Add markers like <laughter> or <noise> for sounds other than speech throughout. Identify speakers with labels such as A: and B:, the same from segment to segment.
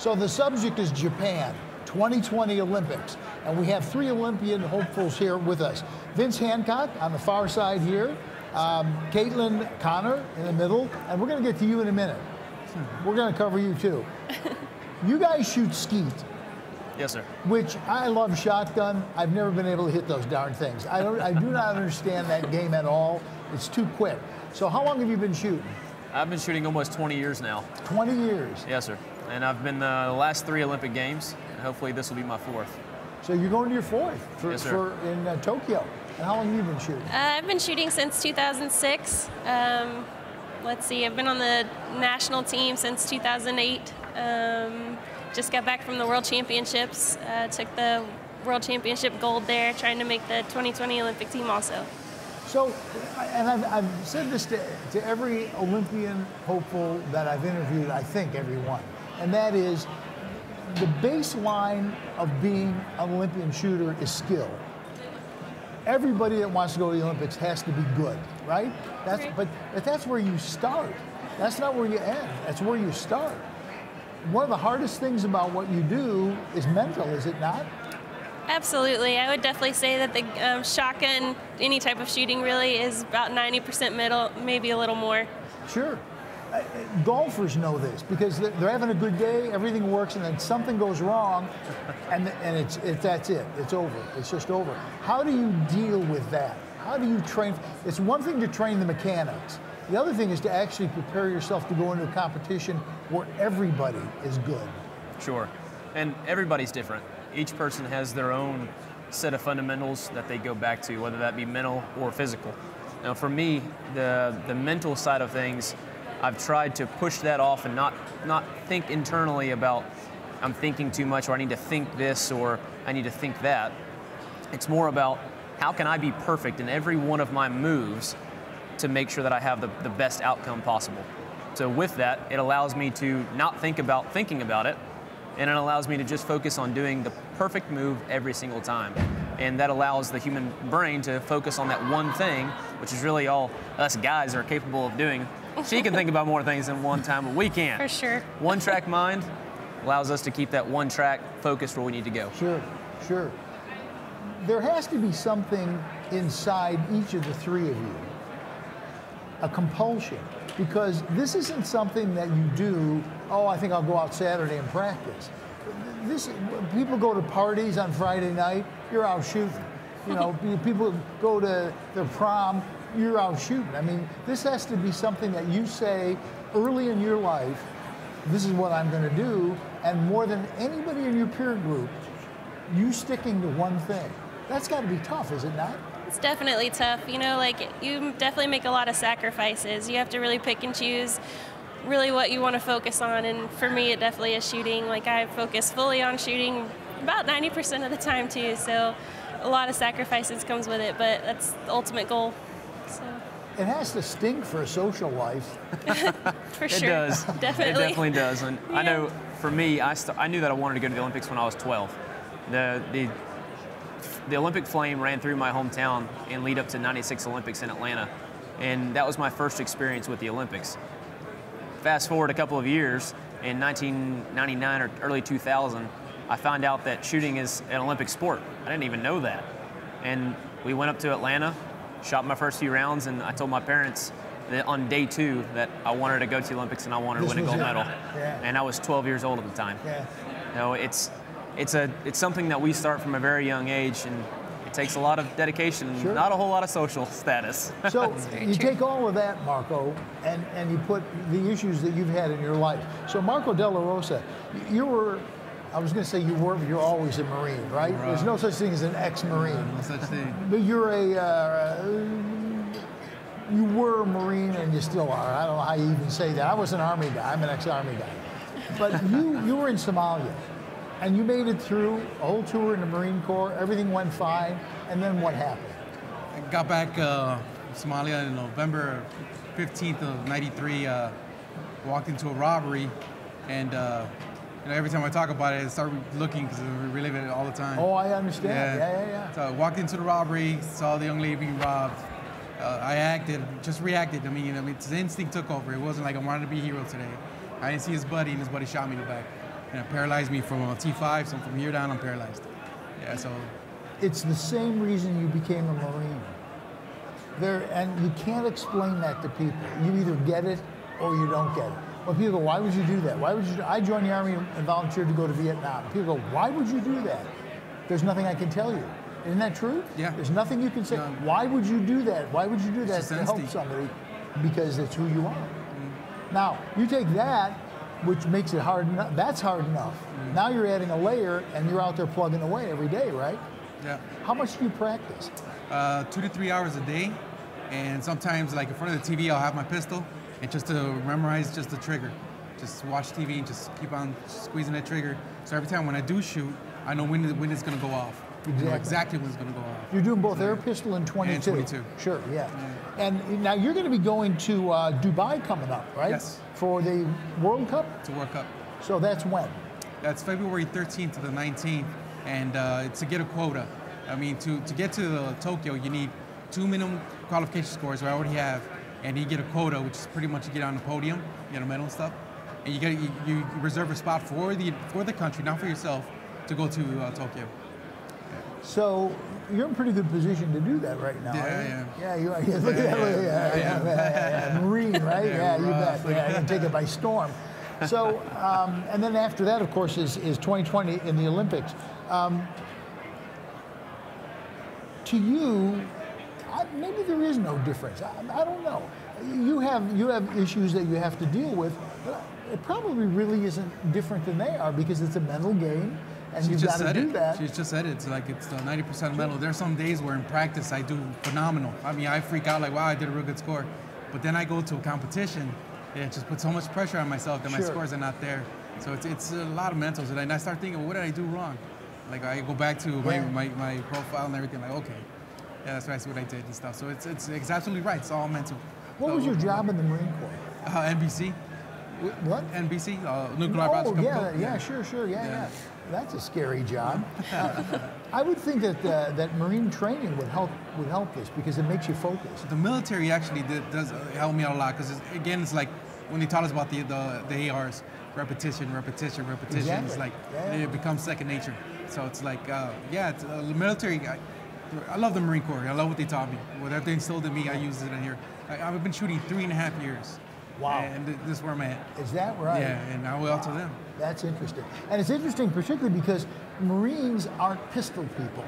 A: So the subject is Japan, 2020 Olympics. And we have three Olympian hopefuls here with us. Vince Hancock on the far side here, um, Caitlin Connor in the middle, and we're going to get to you in a minute. We're going to cover you too. <laughs> you guys shoot skeet.
B: Yes, sir.
A: Which I love shotgun. I've never been able to hit those darn things. I don't. I do not understand that game at all. It's too quick. So how long have you been shooting?
B: I've been shooting almost 20 years now.
A: 20 years.
B: Yes, sir. And I've been uh, the last three Olympic Games. And hopefully this will be my fourth.
A: So you're going to your fourth for,
B: Yes,
A: for in uh, Tokyo. And how long have you been shooting?
C: Uh, I've been shooting since 2006. Um, let's see, I've been on the national team since 2008. Um, just got back from the World Championships. Uh, took the World Championship gold there, trying to make the 2020 Olympic team also.
A: So, and I've, I've said this to, to every Olympian hopeful that I've interviewed, I think everyone, and that is the baseline of being an Olympian shooter is skill. Everybody that wants to go to the Olympics has to be good, right? That's,
C: Right.
A: but, but that's where you start. That's not where you end. That's where you start. One of the hardest things about what you do is mental, is it not?
C: Absolutely, I would definitely say that the um, shotgun, any type of shooting, really is about 90% middle, maybe a little more.
A: Sure. Uh, golfers know this because they're they're having a good day, everything works, and then something goes wrong, and, and it's, it, that's it. It's over. It's just over. How do you deal with that? How do you train? It's one thing to train the mechanics. The other thing is to actually prepare yourself to go into a competition where everybody is good.
B: Sure. And everybody's different. Each person has their own set of fundamentals that they go back to, whether that be mental or physical. Now, for me, the, the mental side of things, I've tried to push that off and not, not think internally about I'm thinking too much or I need to think this or I need to think that. It's more about how can I be perfect in every one of my moves to make sure that I have the, the best outcome possible. So with that, it allows me to not think about thinking about it, and it allows me to just focus on doing the perfect move every single time. And that allows the human brain to focus on that one thing, which is really all us guys are capable of doing. She can think about more things than one time, but we can't.
C: For sure.
B: One track mind allows us to keep that one track focused where we need to go.
A: Sure, sure. There has to be something inside each of the three of you, a compulsion, because this isn't something that you do, oh, I think I'll go out Saturday and practice. This, people go to parties on Friday night, you're out shooting. You know, <laughs> people go to their prom, you're out shooting. I mean, this has to be something that you say early in your life, this is what I'm going to do, and more than anybody in your peer group, you sticking to one thing. That's got to be tough, is it not?
C: It's definitely tough. You know, like you definitely make a lot of sacrifices. You have to really pick and choose really what you want to focus on. And for me, it definitely is shooting. Like I focus fully on shooting about 90% of the time too. So a lot of sacrifices comes with it, but that's the ultimate goal. So
A: It has to stink for a social life. <laughs>
C: for sure.
B: It does.
C: definitely.
B: It definitely does. And I know for me, I, st- I knew that I wanted to go to the Olympics when I was 12. The, the, the Olympic flame ran through my hometown and lead up to 96 Olympics in Atlanta. And that was my first experience with the Olympics. Fast forward a couple of years, in 1999 or early 2000, I found out that shooting is an Olympic sport. I didn't even know that. And we went up to Atlanta, shot my first few rounds, and I told my parents that on day two that I wanted to go to the Olympics and I wanted
A: This
B: to win a gold
A: it.
B: medal.
A: Yeah.
B: And I was 12 years old at the time.
A: Yeah.
B: You know, it's it's a it's something that we start from a very young age, and it takes a lot of dedication, and
A: Sure.
B: not a whole lot of social <laughs> status.
A: So <laughs> you
C: true.
A: take all of that, Marco, and, and you put the issues that you've had in your life. So Marco DeLaRosa, you were, I was going to say you were, but you're always a Marine, right? There's no such thing as an ex-Marine.
D: No such thing.
A: But you're a, uh, you were a Marine and you still are. I don't know how you even say that. I was an Army guy. I'm an ex-Army guy. But you, you were in Somalia, and you made it through a whole tour in the Marine Corps. Everything went fine, and then what happened?
D: I got back uh, Somalia in November 15th of 93. Uh, walked into a robbery, and uh, you know, every time I talk about it, I start looking because we relive it all the time.
A: Oh, I understand. Yeah, yeah, yeah.
D: So I walked into the robbery, saw the young lady being robbed. Uh, I acted, just reacted. I mean, I mean, his instinct took over. It wasn't like I wanted to be a hero today. I didn't see his buddy, and his buddy shot me in the back. And it paralyzed me from a T5. So from here down, I'm paralyzed. Yeah, so
A: It's the same reason you became a Marine. There, and you can't explain that to people. You either get it or you don't get it. Well, people go, why would you do that? Why would you? I joined the army and volunteered to go to Vietnam. People go, why would you do that? There's nothing I can tell you. Isn't that true?
D: Yeah.
A: There's nothing you can say. Why would you do that? Why would you do that to help somebody? Because it's who you are.
D: Mm.
A: Now you take that, which makes it hard. enough. That's hard enough.
D: Mm.
A: Now you're adding a layer, and you're out there plugging away every day, right?
D: yeah.
A: How much do you practice?
D: uh, two to three hours a day, and sometimes like in front of the TV, I'll have my pistol, and just to memorize just the trigger, just watch TV and just keep on squeezing that trigger. So every time when I do shoot, I know when when it's gonna go off. I know
A: Exactly.
D: exactly when it's gonna go off.
A: You're doing both air pistol and 22.
D: And 22.
A: Sure, yeah. And now you're going to be going to uh, Dubai coming up, right?
D: Yes.
A: For the World Cup.
D: It's a World Cup.
A: So that's when.
D: That's February 13th to the 19th, and uh, to get a quota. I mean, to, to get to uh, Tokyo, you need two minimum qualification scores, which I already have, and you get a quota, which is pretty much you get on the podium, you get a medal and stuff, and you get you, you reserve a spot for the for the country, not for yourself, to go to uh, Tokyo.
A: So you're in pretty good position to do that right now.
D: Yeah, yeah.
A: Yeah, you are. Yeah, look
D: Yeah,
A: that. at-
D: yeah,
A: Yeah, yeah, yeah, yeah, yeah. <laughs> Marine, right? Yeah, you bet. Yeah, you can take it by storm. So, um, and then after that, of course, is, is 2020 in the Olympics. Um, to you, I, maybe there is no difference. I, I don't know. You have you have issues that you have to deal with, but it probably really isn't different than they are because it's a mental game, and you've got
D: just
A: to
D: said
A: do
D: it.
A: that.
D: She just said it. It's like it's uh, 90% medal. There's some days where in practice I do phenomenal. I mean, I freak out like, wow, I did a real good score. But then I go to a competition, yeah, it just puts so much pressure on myself that my scores are not there. So it's, it's a lot of mental. And then I start thinking, what did I do wrong? Like I go back to my,
A: Yeah.
D: my, my profile and everything, like, okay, yeah, that's right, that's what I did and stuff. So it's, it's, it's absolutely right. It's all mental.
A: What
D: So,
A: was your job in the Marine Corps?
D: Uh, NBC.
A: Wh- What?
D: NBC, uh, Nuclear
A: Oh,
D: Biological
A: yeah, yeah, sure, sure, yeah, yeah.
D: Yeah.
A: That's a scary job. <laughs> Uh, I would think that uh, that Marine training would help would help this because it makes you focus.
D: the military actually did, does uh, help me out a lot because again it's like when they taught us about the the, the ARs repetition repetition repetition
A: Exactly.
D: it's like
A: Yeah.
D: it becomes second nature so it's like uh, yeah it's, uh, the military I, I love the Marine Corps I love what they taught me whatever they instilled in me I use it in here I, I've been shooting three and a half years
A: Wow.
D: and th- this is where I'm at
A: Is that right?
D: yeah and I will to them
A: That's interesting. And it's interesting, particularly because Marines aren't pistol people.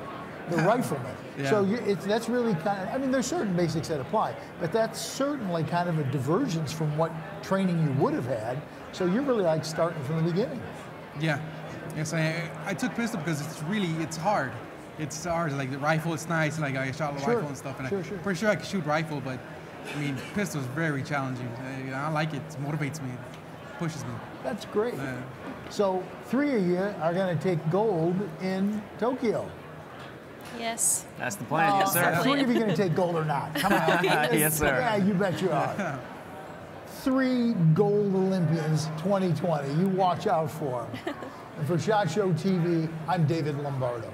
A: They're <laughs> riflemen.
D: Yeah.
A: So you, it's, that's really kind of, I mean, there's certain basics that apply, but that's certainly kind of a divergence from what training you would have had. So you're really like starting from the beginning.
D: Yeah. Yes, I, I took pistol because it's really it's hard. It's hard. Like the rifle, it's nice. Like I shot a
A: Sure,
D: rifle and stuff, and
A: sure,
D: I,
A: sure.
D: pretty sure I could shoot rifle, but I mean, <laughs> pistol is very challenging. I, I like it. It motivates me, pushes me.
A: That's great.
D: Uh,
A: So three of you are going to take gold in Tokyo.
C: Yes.
B: That's the plan. yes,
A: Uh,
B: sir.
C: Definitely.
A: Three of you are going to take gold or not? Come on. <laughs>
B: Yes, sir.
A: Yeah, you bet you are. <laughs> Three gold Olympians 2020. You watch out for them. and for SHOT Show TV, I'm David Lombardo.